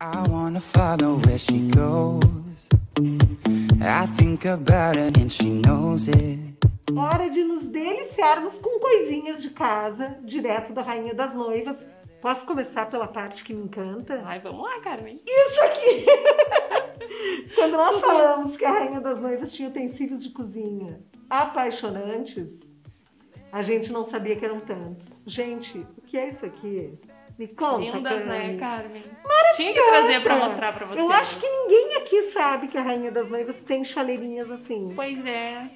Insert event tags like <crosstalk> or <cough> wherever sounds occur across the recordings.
I wanna follow where she goes. I think about her and she knows it. Hora de nos deliciarmos com coisinhas de casa, direto da Rainha das Noivas. Posso começar pela parte que me encanta? Ai, vamos lá, Carmen. Isso aqui! <laughs> Quando nós falamos que a Rainha das Noivas tinha utensílios de cozinha apaixonantes, a gente não sabia que eram tantos. Gente, o que é isso aqui? Me conta, Lindas, né, Carmen. Carmen? Tinha que trazer pra mostrar pra vocês. Eu acho que ninguém aqui sabe que a Rainha das Noivas tem chaleirinhas assim. Pois é.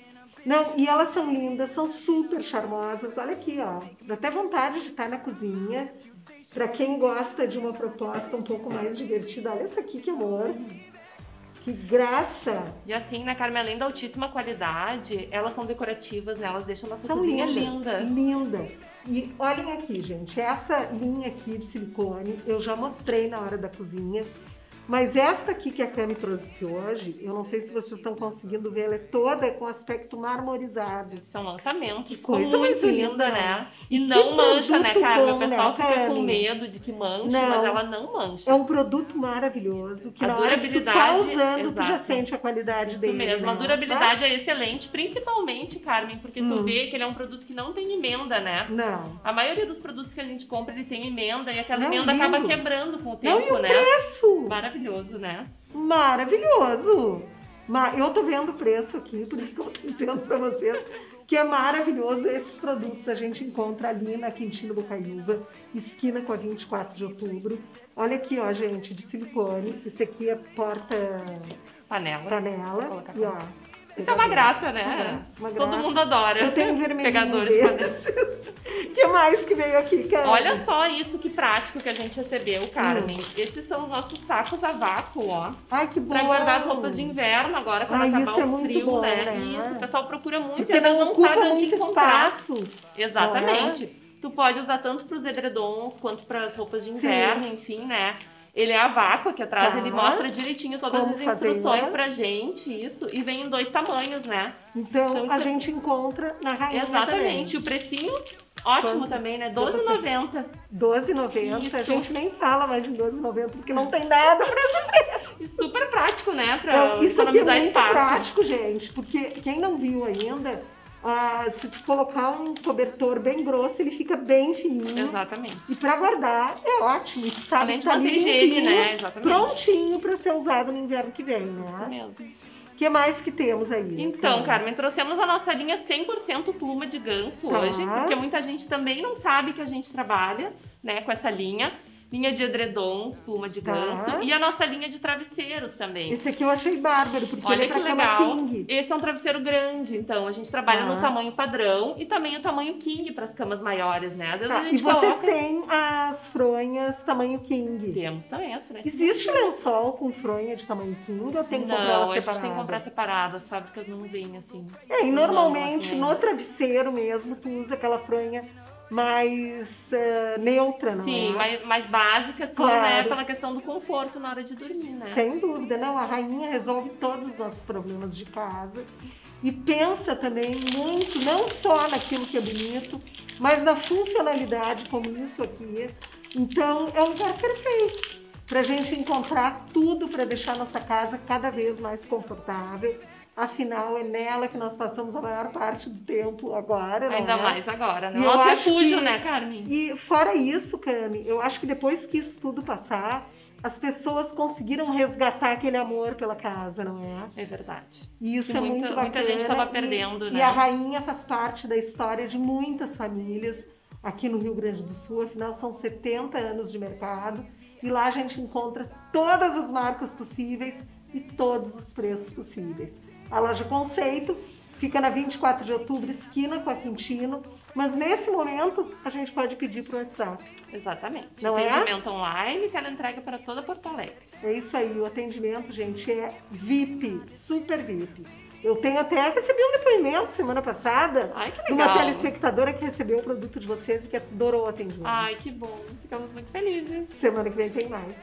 Não, e elas são lindas, são super charmosas. Olha aqui, ó. Dá até vontade de estar na cozinha. Pra quem gosta de uma proposta um pouco mais divertida, olha essa aqui, que amor. Que graça. E assim, né, Carmen, além da altíssima qualidade, elas são decorativas, né? Elas deixam a nossa São cozinha lindas. linda. Linda. E olhem aqui, gente. Essa linha aqui de silicone, eu já mostrei na hora da cozinha. Mas esta aqui que a Cami trouxe hoje, eu não sei se vocês estão conseguindo ver, ela é toda com aspecto marmorizado. São lançamentos. Que Ficou coisa muito mais linda, linda. né? E Que não mancha, né, Carmen? bom, o pessoal né, fica com Carmen? medo de que manche, Não. mas ela não mancha. É um produto maravilhoso, que A na hora que tu tá durabilidade, usando, tu já exato. sente a qualidade Isso dele. mesmo, né? a durabilidade é excelente, principalmente, Carmen, porque tu Hum. vê que ele é um produto que não tem emenda, né? Não. A maioria dos produtos que a gente compra, ele tem emenda e aquela Não, emenda lindo. acaba quebrando com o Não, e tempo, o né? preço? Maravilhoso, né? Maravilhoso! Ma- Eu tô vendo o preço aqui, por isso que eu tô <laughs> dizendo pra vocês que é maravilhoso. Esses produtos a gente encontra ali na Quintino Bocaiúva, esquina com a 24 de outubro. Olha aqui, ó, gente, de silicone. Esse aqui é Panela. porta-panela. colocar E ó. Isso é uma graça, né? Uma graça, uma Todo graça. mundo adora. Eu tenho um vermelhinho Pegador de desses. <laughs> Que mais que veio aqui, cara? Olha só isso, que prático que a gente recebeu, Carmen. Hum. Esses são os nossos sacos a vácuo, ó. Ai, que bom. Pra guardar as roupas de inverno agora, quando Ai, acabar isso é muito frio, bom, né? né? Isso, o pessoal procura muito Porque e não não sabe onde muito encontrar. espaço. Exatamente. Tu pode usar tanto pros edredons quanto pras roupas de inverno, enfim, né? Ele é a vácuo aqui atrás, Tá. ele mostra direitinho todas Como as instruções né? pra gente, isso. E vem em dois tamanhos, né? Então, Então, a é- gente encontra na rainha Exatamente. O precinho, ótimo Quanto? também, né? Dá pra ser- R$12,90. também. 12,90. A Isso. gente nem fala mais em 12,90 porque não tem nada pra esse preço. E super prático, né? Pra Então, isso é economizar muito espaço. prático, gente. Porque quem não viu ainda, ah, se tu colocar um cobertor bem grosso, ele fica bem fininho. Exatamente. E pra guardar é ótimo. Tu sabe Além que tá ali limpinho, né? Exatamente. Prontinho pra ser usado no inverno que vem, Isso né? mesmo. O que mais que temos aí? Então, Carmen, trouxemos a nossa linha 100% pluma de ganso Tá. hoje, porque muita gente também não sabe que a gente trabalha, né, com essa linha. Linha de edredons, pluma de Tá. ganso e a nossa linha de travesseiros também. Esse aqui eu achei bárbaro, porque Olha ele é que legal. king. Esse é um travesseiro grande, então a gente trabalha Tá. no tamanho padrão e também o tamanho king para as camas maiores, né? Às vezes Tá, a E gente vocês coloca... têm as fronhas tamanho king. Temos também as frentes. Existe lençol com fronha de tamanho king ou tem que comprar Não, a separado? gente tem que comprar separado, as fábricas não vêm assim. É, e Não, normalmente assim, no travesseiro mesmo tu usa aquela fronha mais eh, neutra, não Sim, é? mais, mais básica, assim, Claro. né? Pela questão do conforto na hora de dormir, né? Sem dúvida, não. A rainha resolve todos os nossos problemas de casa e pensa também muito, não só naquilo que é bonito, mas na funcionalidade, como isso aqui. Então, é um lugar perfeito para a gente encontrar tudo para deixar nossa casa cada vez mais confortável. Afinal, é nela que nós passamos a maior parte do tempo agora, Ainda é? mais agora, né? E Nosso refúgio, que- né, Carmen? E fora isso, Cami, eu acho que depois que isso tudo passar, as pessoas conseguiram resgatar aquele amor pela casa, não é? É verdade. E isso Que é muita- muito bacana. muita gente tava e- perdendo, e, né? a rainha faz parte da história de muitas famílias aqui no Rio Grande do Sul. Afinal, são 70 anos de mercado. E lá a gente encontra todas as marcas possíveis e todos os preços possíveis. A loja Conceito fica na 24 de outubro, esquina com a Quintino. Mas nesse momento, a gente pode pedir para o WhatsApp. Exatamente. Não é? Atendimento online, que ela entrega para toda Porto Alegre. É isso aí, o atendimento, gente, é VIP, super VIP. Eu tenho até recebi um depoimento semana passada Ai, que de uma telespectadora que recebeu o produto de vocês e que adorou o atendimento. Ai, que bom. Ficamos muito felizes. Semana que vem tem mais.